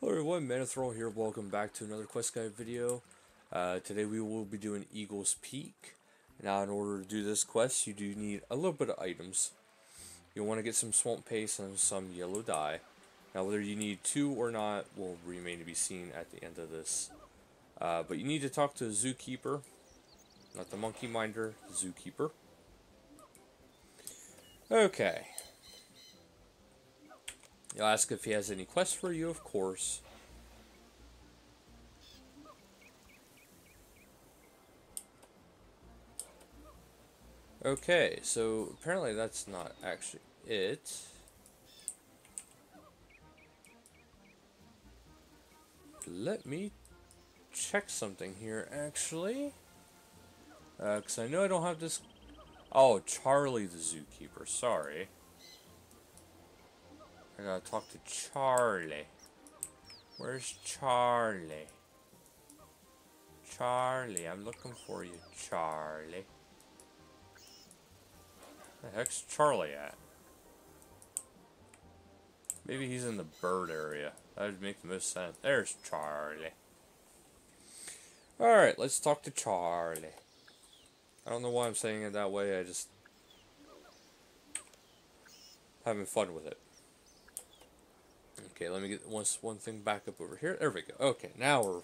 Hello everyone, Manithral here, welcome back to another quest guide video. Uh, today we will be doing Eagle's Peak. Now in order to do this quest, you do need a little bit of items. You'll want to get some swamp paste and some yellow dye. Now whether you need two or not will remain to be seen at the end of this. Uh, but you need to talk to the zookeeper, not the monkey minder, the zookeeper. Okay. You'll ask if he has any quests for you, of course. Okay, so apparently that's not actually it. Let me check something here, actually. Because uh, I know I don't have this... Oh, Charlie the zookeeper, sorry. I gotta talk to Charlie. Where's Charlie? Charlie, I'm looking for you, Charlie. Where The heck's Charlie at? Maybe he's in the bird area. That would make the most sense. There's Charlie. Alright, let's talk to Charlie. I don't know why I'm saying it that way, I just... Having fun with it. Okay, let me get one, one thing back up over here. There we go. Okay, now we're...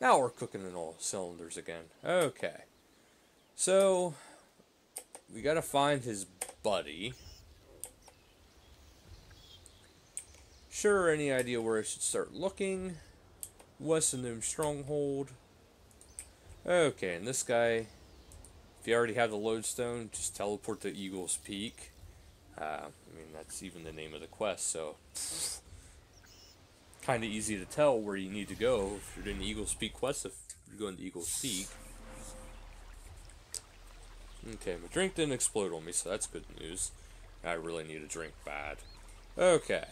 Now we're cooking in all cylinders again. Okay. So... We gotta find his buddy. Sure, any idea where I should start looking? Wessenham Stronghold. Okay, and this guy, if you already have the lodestone, just teleport to Eagle's Peak. Uh, I mean, that's even the name of the quest, so kind of easy to tell where you need to go if you're doing the Eagle Peak quest, if you're going to Eagle Peak. Okay, my drink didn't explode on me, so that's good news. I really need a drink bad. Okay.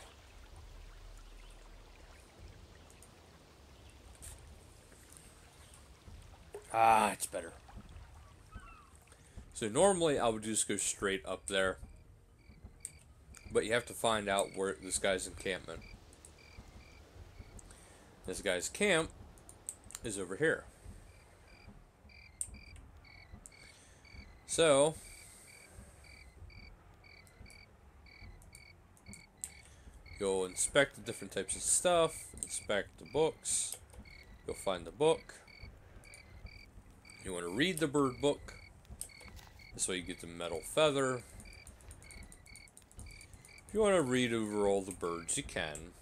Ah, it's better. So normally I would just go straight up there. But you have to find out where this guy's encampment. This guy's camp is over here. So, you'll inspect the different types of stuff, inspect the books, you'll find the book, you want to read the bird book. This way you get the metal feather. If you want to read over all the birds, you can.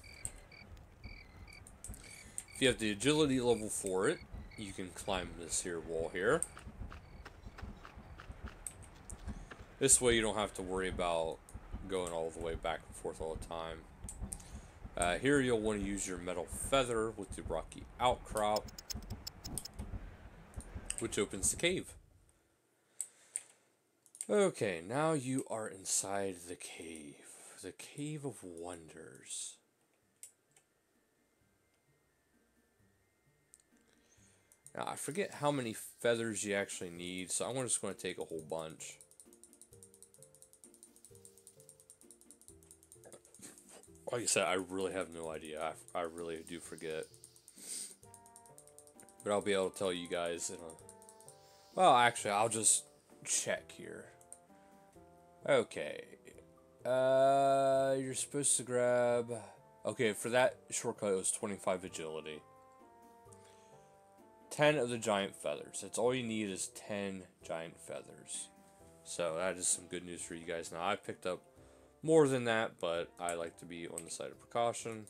If you have the agility level for it, you can climb this here wall here. This way you don't have to worry about going all the way back and forth all the time. Uh, here you'll want to use your metal feather with the rocky outcrop which opens the cave. Okay, now you are inside the cave. The Cave of Wonders. Now, I forget how many feathers you actually need, so I'm just going to take a whole bunch. Like I said, I really have no idea. I, I really do forget. But I'll be able to tell you guys in a well, actually, I'll just check here. Okay. Uh, you're supposed to grab... Okay, for that shortcut, it was 25 agility. 10 of the giant feathers. That's all you need is 10 giant feathers. So that is some good news for you guys. Now, I picked up more than that, but I like to be on the side of precaution.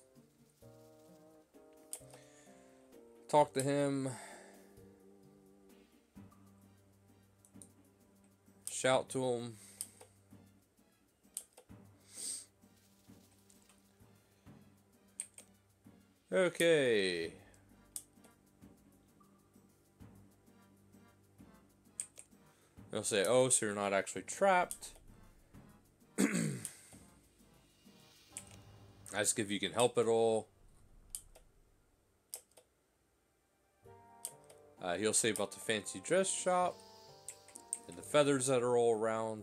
Talk to him. Shout to him. Okay. They'll say, oh, so you're not actually trapped. Ask if you can help at all. Uh, he'll say about the fancy dress shop and the feathers that are all around.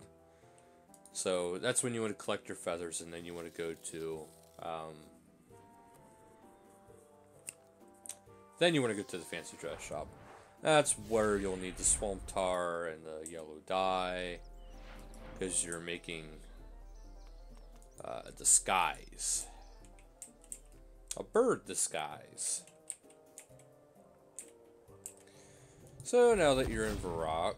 So that's when you want to collect your feathers, and then you want to go to um, Then you want to go to the fancy dress shop. That's where you'll need the swamp tar and the yellow dye. Because you're making uh, a disguise. A bird disguise. So now that you're in Varrock,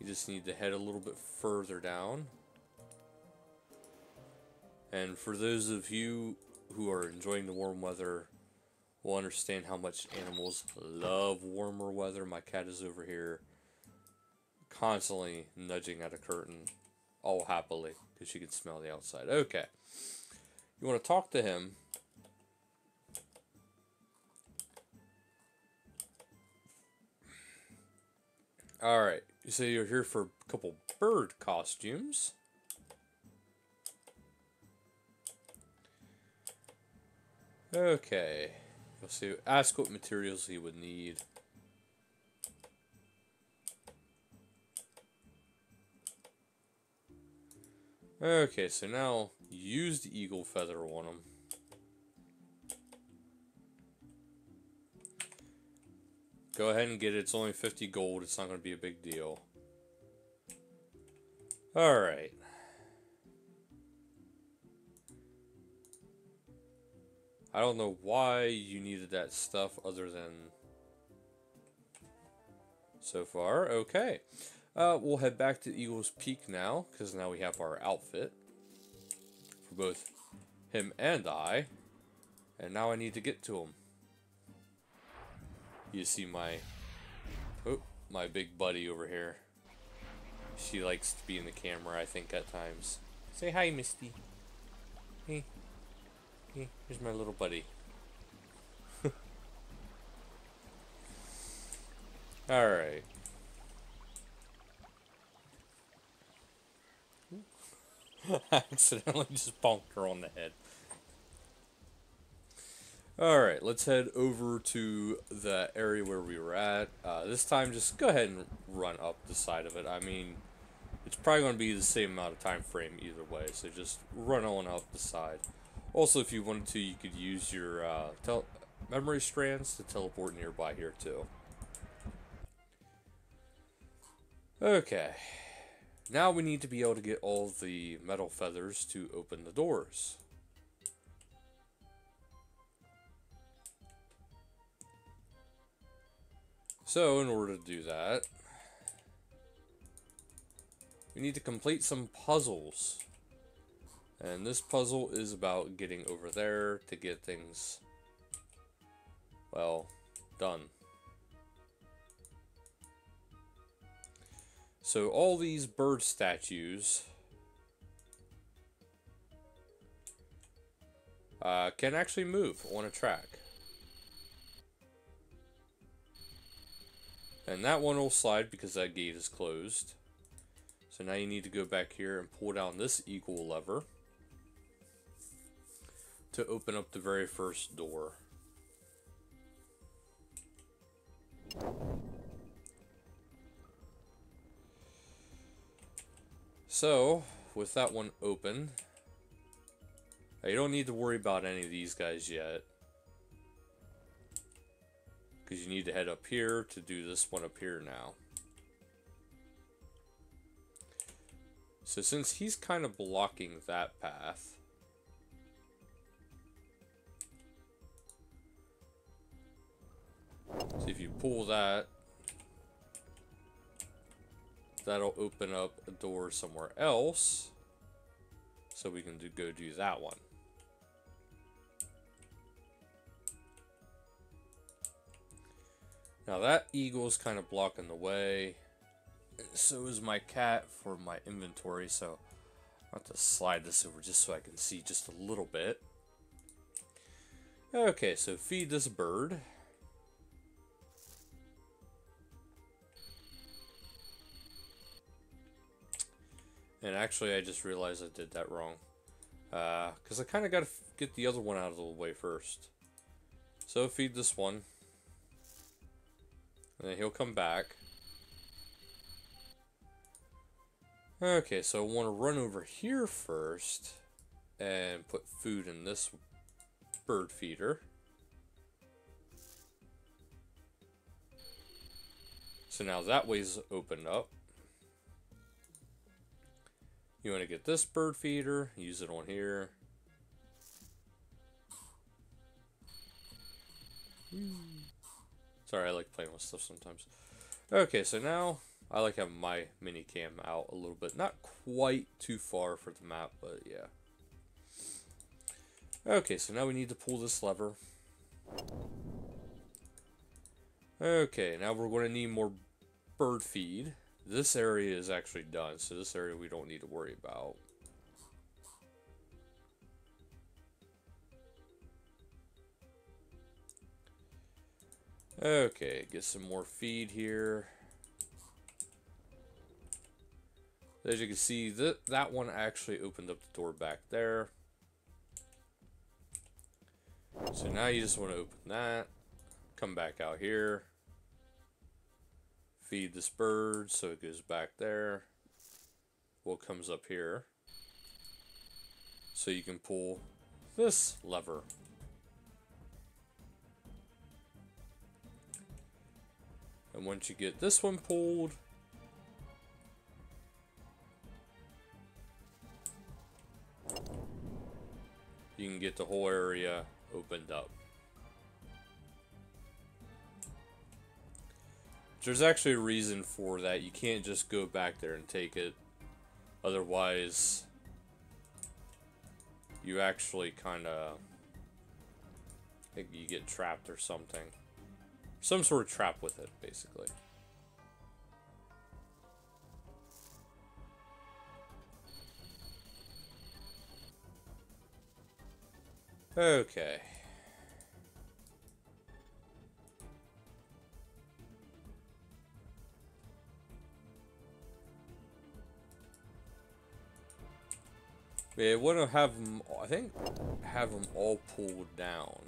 you just need to head a little bit further down. And for those of you who are enjoying the warm weather, will understand how much animals love warmer weather. My cat is over here constantly nudging at a curtain, all happily, because she can smell the outside. Okay. You want to talk to him Alright, so you're here for a couple bird costumes. Okay. Let's see. Ask what materials he would need. Okay, so now use the eagle feather on him. Go ahead and get it. It's only 50 gold. It's not going to be a big deal. Alright. I don't know why you needed that stuff other than so far. Okay. Uh, we'll head back to Eagle's Peak now, because now we have our outfit for both him and I. And now I need to get to him. You see my, oh, my big buddy over here. She likes to be in the camera, I think, at times. Say hi, Misty. Here's my little buddy. Alright. accidentally just bonked her on the head. Alright, let's head over to the area where we were at. Uh, this time, just go ahead and run up the side of it. I mean, it's probably going to be the same amount of time frame either way, so just run on up the side. Also, if you wanted to, you could use your uh, memory strands to teleport nearby here too. Okay. Now we need to be able to get all the metal feathers to open the doors. So, in order to do that, we need to complete some puzzles. And this puzzle is about getting over there to get things, well, done. So all these bird statues uh, can actually move on a track. And that one will slide because that gate is closed. So now you need to go back here and pull down this equal lever to open up the very first door. So, with that one open, you don't need to worry about any of these guys yet because you need to head up here to do this one up here now. So since he's kind of blocking that path, pull that, that'll open up a door somewhere else, so we can do, go do that one. Now that eagle's kind of blocking the way. So is my cat for my inventory, so i have to slide this over just so I can see just a little bit. Okay, so feed this bird. And actually, I just realized I did that wrong. Because uh, I kind of got to get the other one out of the way first. So feed this one. And then he'll come back. Okay, so I want to run over here first. And put food in this bird feeder. So now that way's opened up. You want to get this bird feeder, use it on here. Sorry, I like playing with stuff sometimes. Okay, so now I like having my mini cam out a little bit. Not quite too far for the map, but yeah. Okay, so now we need to pull this lever. Okay, now we're going to need more bird feed. This area is actually done, so this area we don't need to worry about. Okay, get some more feed here. As you can see, that that one actually opened up the door back there. So now you just want to open that. Come back out here. Feed this bird so it goes back there. What comes up here. So you can pull this lever. And once you get this one pulled, you can get the whole area opened up. There's actually a reason for that. You can't just go back there and take it. Otherwise, you actually kind of think you get trapped or something. Some sort of trap with it, basically. Okay. Yeah, want to have them, I think, have them all pulled down.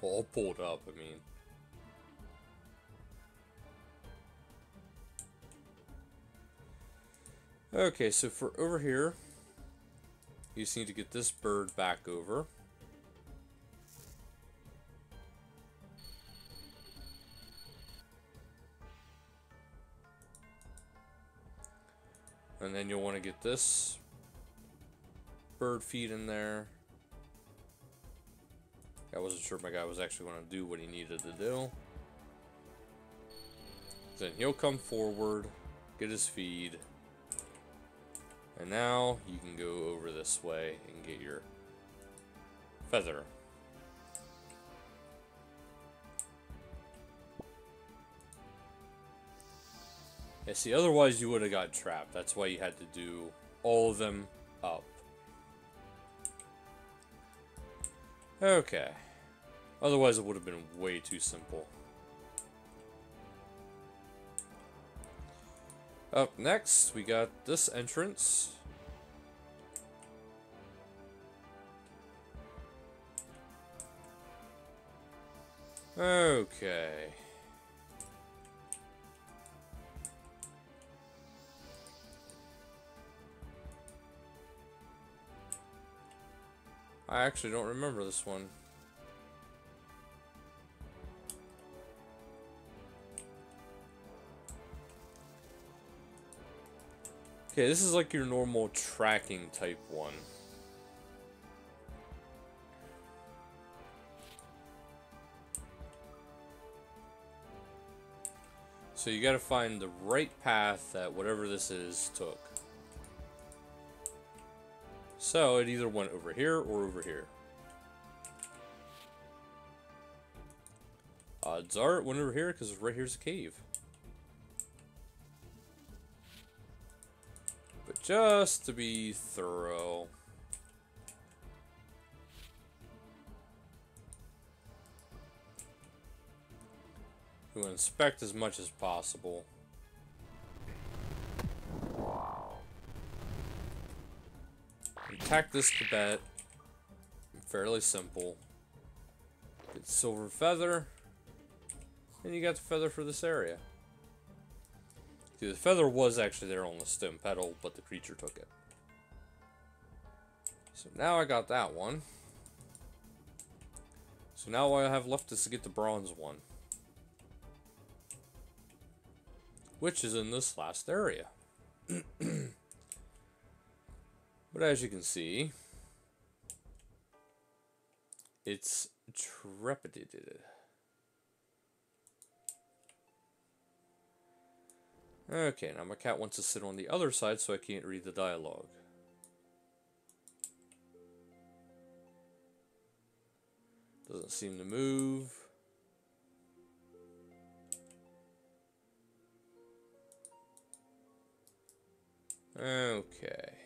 All pulled up, I mean. Okay, so for over here, you just need to get this bird back over. And then you'll want to get this bird feed in there. I wasn't sure if my guy was actually going to do what he needed to do. Then he'll come forward, get his feed. And now you can go over this way and get your feather. Yeah, see, otherwise you would have got trapped. That's why you had to do all of them up. Okay. Otherwise it would have been way too simple. Up next, we got this entrance. Okay. I actually don't remember this one. Okay, this is like your normal tracking type one. So you gotta find the right path that whatever this is took. So it either went over here or over here. Odds are it went over here because right here's a cave. But just to be thorough. We inspect as much as possible. Attack this kebbit. Fairly simple. Get silver feather. And you got the feather for this area. The feather was actually there on the stem petal, but the creature took it. So now I got that one. So now all I have left is to get the bronze one. Which is in this last area. but as you can see, it's trepidated. Okay, now my cat wants to sit on the other side so I can't read the dialogue. Doesn't seem to move. Okay.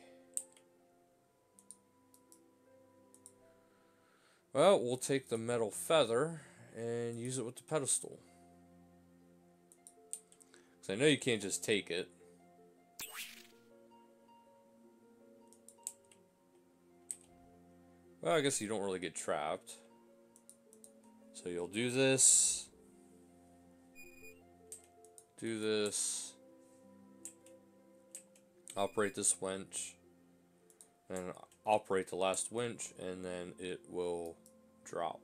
Well, we'll take the metal feather and use it with the pedestal. Because I know you can't just take it. Well, I guess you don't really get trapped. So you'll do this. Do this. Operate this winch. And operate the last winch, and then it will drop.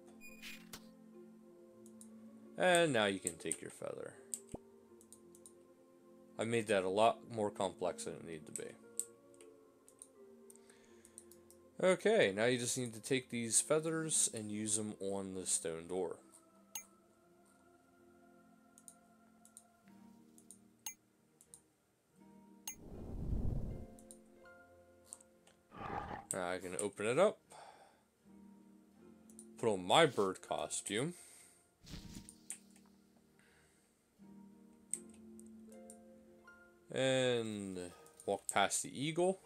And now you can take your feather. I made that a lot more complex than it needed to be. Okay, now you just need to take these feathers and use them on the stone door. Now I can open it up. Put on my bird costume. And walk past the eagle.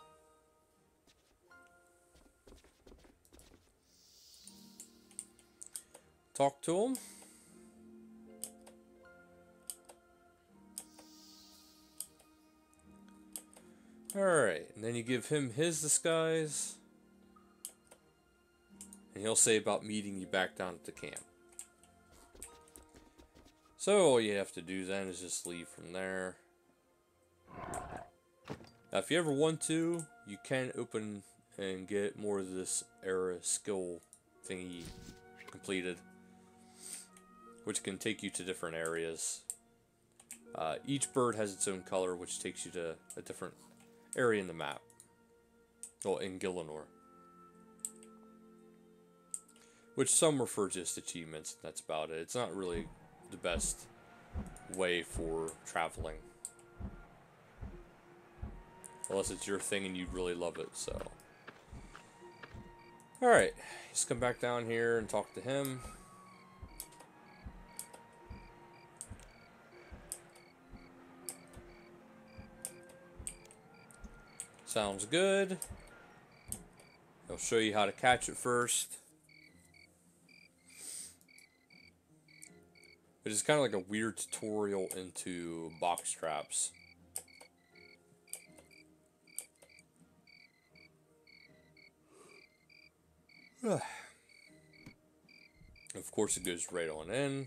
Talk to him. Alright, and then you give him his disguise. And he'll say about meeting you back down at the camp. So all you have to do then is just leave from there. Now if you ever want to, you can open and get more of this era skill thingy completed which can take you to different areas. Uh, each bird has its own color, which takes you to a different area in the map. Well, in Gielinor. Which some refer to as achievements, that's about it. It's not really the best way for traveling. Unless it's your thing and you really love it, so. Alright, just come back down here and talk to him. Sounds good. I'll show you how to catch it first. It is kind of like a weird tutorial into box traps. of course it goes right on in.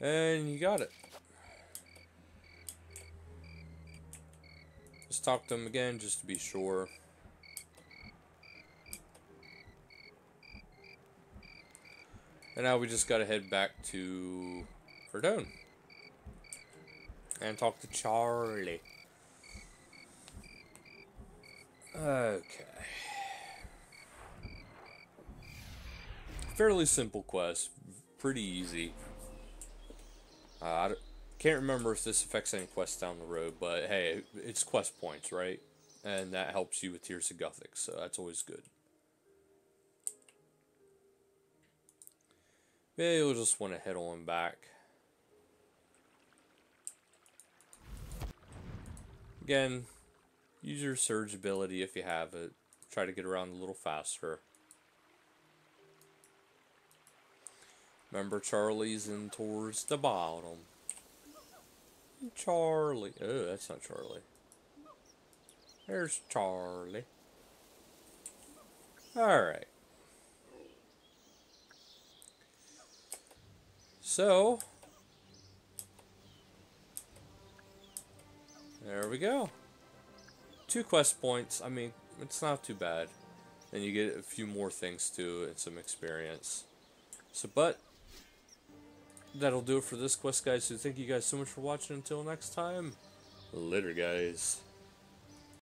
And you got it. Talk to him again just to be sure. And now we just gotta head back to Ardougne. And talk to Charlie. Okay. Fairly simple quest. Pretty easy. Uh, can't remember if this affects any quests down the road, but hey, it's quest points, right? And that helps you with Tears of Guthix, so that's always good. Yeah, you'll just want to head on back. Again, use your surge ability if you have it. Try to get around a little faster. Remember, Charlie's in towards the bottom. Charlie. Oh, that's not Charlie. There's Charlie. Alright. So, there we go. two quest points. I mean, it's not too bad. And you get a few more things too and some experience. So, but that'll do it for this quest, guys. So, thank you guys so much for watching. Until next time, later, guys.